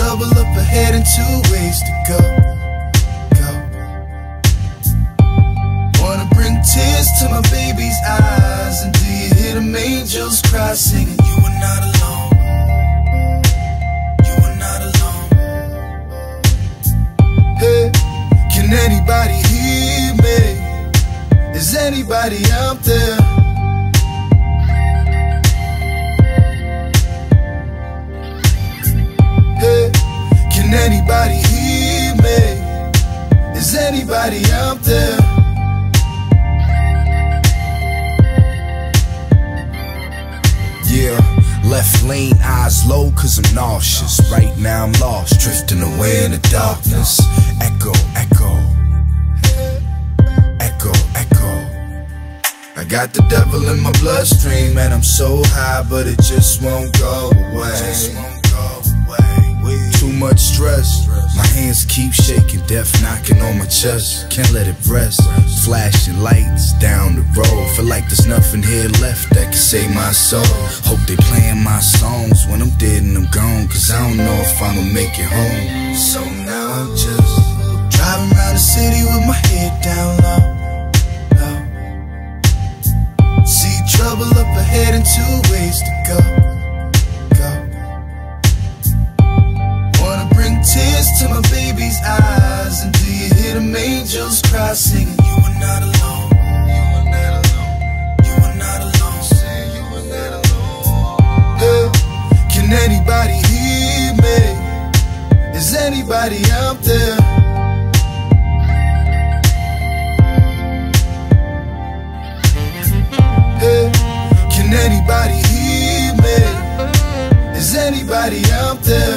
trouble up ahead and two ways to go. Go. Wanna bring tears to my baby's eyes, and do you hear them angels cry, singing, You are not alone. You are not alone. Hey, can anybody hear me? Is anybody out there? Anybody hear me? Is anybody out there? Yeah, left lane, eyes low, cause I'm nauseous. Right now I'm lost, drifting away in the darkness. Echo, echo, echo, echo. I got the devil in my bloodstream, and I'm so high, but it just won't go away. Much stress, my hands keep shaking, death knocking on my chest. Can't let it rest. Flashing lights down the road, feel like there's nothing here left that can save my soul. Hope they playing my songs when I'm dead and I'm gone, cause I don't know if I'ma make it home. So angels cry, singing, You are not alone. You are not alone. You can anybody hear me? Is anybody out there? Hey, can anybody hear me? Is anybody out there?